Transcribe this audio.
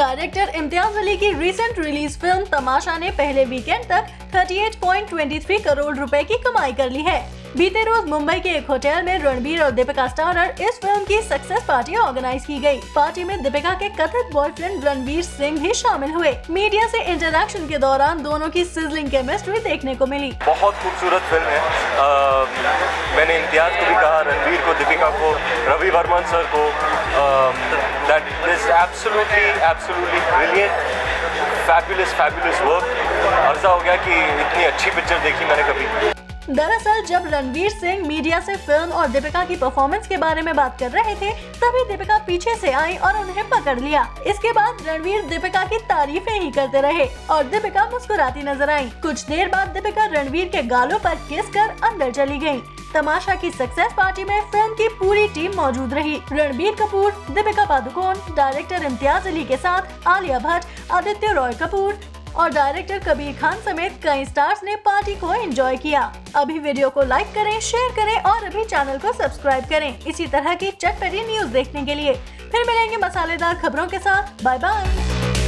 Director Imtiaz Ali की recent release film तमाशा ने पहले वीकेंड तक 38.23 करोड़ रुपए की कमाई कर ली है। बीते रोज मुंबई के एक होटल में रणबीर और दीपिका स्टारर इस फ़िल्म की सक्सेस पार्टी ऑर्गेनाइज की गई। पार्टी में दीपिका के कथित बॉयफ्रेंड रणबीर सिंह भी शामिल हुए। मीडिया से इंटरेक्शन के दौरान दोनों की सिजलिंग केमिस्ट्री देखने को मिली। बहुत खूबसूरत फ़िल्म है। आ, मैंने इम्तियाज़ को भी कहा रणबीर को दीपिका को रवि वर्मन सर को। That is absolutely absolutely brilliant fabulous fabulous work अर्जा हो गया कि इतनी अच्छी पिक्चर देखी मैंने कभी। दरअसल, जब रणवीर सिंह मीडिया से फ़िल्म और दीपिका की परफॉर्मेंस के बारे में बात कर रहे थे, तभी दीपिका पीछे से आई और उन्हें पकड़ लिया। इसके बाद रणवीर दीपिका की तारीफें ही करते रहे और दीपिका मुस्कुराती नज़र आई। कुछ देर बाद दीपिका रणवीर के गालों पर किस कर अंदर चली गई तमाशा की सक्सेस पार्टी में फ़िल्म की पूरी टीम मौजूद रही। रणबीर कपूर, दीपिका पादुकोण डायरेक्टर इम्तियाज़ अली के साथ आलिया भट्ट, आदित्य रॉय कपूर और डायरेक्टर कबीर खान समेत कई स्टार्स ने पार्टी को एंजॉय किया। अभी वीडियो को लाइक करें शेयर करें और अभी चैनल को सब्सक्राइब करें। इसी तरह की चटपटी न्यूज़ देखने के लिए फिर मिलेंगे मसालेदार खबरों के साथ। Bye bye